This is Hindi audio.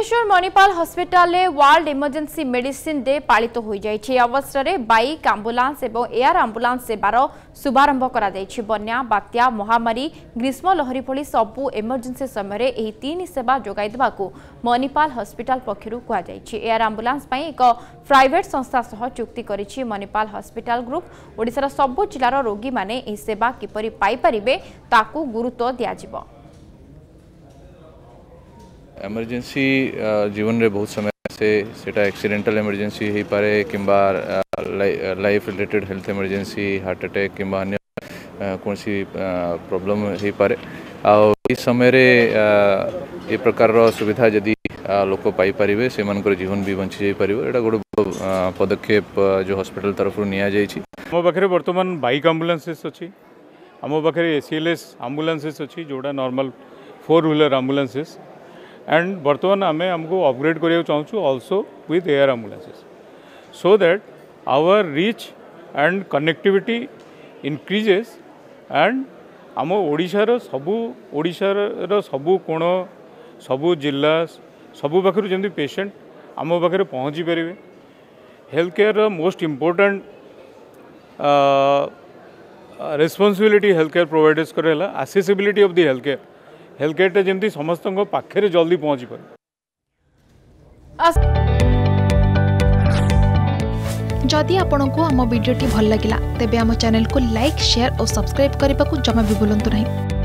Bhubaneswar Manipal hospital world emergency medicine day पालित तो हो अवसर में बैक आंबुलांस और एयार आंबुलांस सेवार शुभारंभ कर बना बात्या महामारी ग्रीष्म लहरी भाई सब् इमरजेन्सी समय तीन सेवा जोगाई मणिपाल हस्पिटाल पक्ष एयार आंबुलांस एक प्राइट संस्था सह चुक्ति मणिपाल हस्पिटा ग्रुप ओडार सबू जिलार रोगी मैंने सेवा किपर पाई ताकू गुरुत्व दिजा ଏମର୍ଜେନ୍ସି ଜୀବନରେ ବହୁତ ସମୟ ଆସେ ସେଇଟା ଆକ୍ସିଡେଣ୍ଟାଲ ଏମର୍ଜେନ୍ସି ହେଇପାରେ କିମ୍ବା life related health emergency heart attack କିମ୍ବା ଅନ୍ୟ କୌଣସି ପ୍ରୋବ୍ଲେମ୍ ହେଇପାରେ ଆଉ ଏହି ସମୟରେ ଏ ପ୍ରକାରର ସୁବିଧା ଯଦି ଲୋକ ପାଇପାରିବେ ସେମାନଙ୍କର ଜୀବନ ବି ବଞ୍ଚିଯାଇପାରିବ ଏଇଟା ଗୋଟେ ପଦକ୍ଷେପ ଯେଉଁ ହସ୍ପିଟାଲ ତରଫରୁ ନିଆଯାଇଛି ଆମ ପାଖରେ ବର୍ତ୍ତମାନ ବାଇକ୍ ଆମ୍ବୁଲାନ୍ସେସ୍ ଅଛି ଆମ ପାଖରେ ଏସିଏଲ୍ଏସ୍ ଆମ୍ବୁଲାନ୍ସେସ୍ ଅଛି ଯେଉଁଟା normal four wheeler ambulances and ବର୍ତ୍ତମାନ ଆମେ ଆମକୁ ଅପଗ୍ରେଡ଼୍ କରିବାକୁ ଚାହୁଁଛୁ also with air ambulances so that our reach and connectivity increases and ଆମ ଓଡ଼ିଶାର ସବୁ ଓଡ଼ିଶାର ସବୁ କୋଣ ସବୁ ଜିଲ୍ଲା ସବୁ ପାଖରୁ ଯେମିତି ପେସେଣ୍ଟ ଆମ ପାଖରେ ପହଞ୍ଚି ପାରିବେ health କେୟାରର most important responsibility health care ପ୍ରୋଭାଇଡର୍ସଙ୍କର ହେଲା accessibility of the health care health केयरटा जमी समस्त पाखे जल्दी पहुँच पार जदि आपण को आम भिडी भल लगा तेब चेल को लाइक सेयार और सब्सक्राइब करने को जमा भी बुलां नहीं